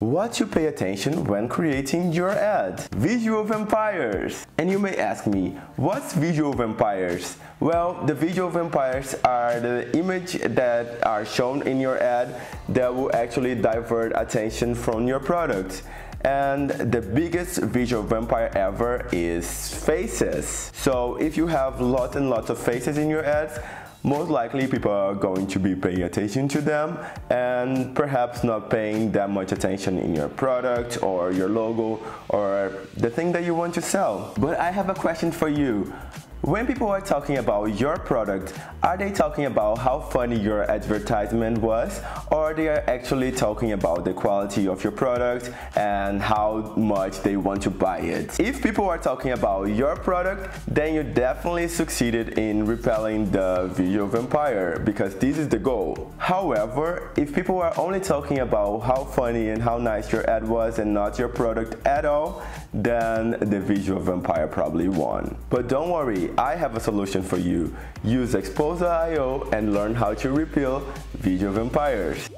What to pay attention when creating your ad? Visual vampires! And you may ask me, what's visual vampires? Well, the visual vampires are the image that are shown in your ad that will actually divert attention from your product. And the biggest visual vampire ever is faces. So if you have lots and lots of faces in your ads, most likely people are going to be paying attention to them and perhaps not paying that much attention in your product or your logo or the thing that you want to sell. But I have a question for you. When people are talking about your product, are they talking about how funny your advertisement was or are they are actually talking about the quality of your product and how much they want to buy it? If people are talking about your product, then you definitely succeeded in repelling the visual vampire because this is the goal. However, if people are only talking about how funny and how nice your ad was and not your product at all, then the visual vampire probably won. But don't worry, I have a solution for you. Use Expoze.io and learn how to repel visual vampires.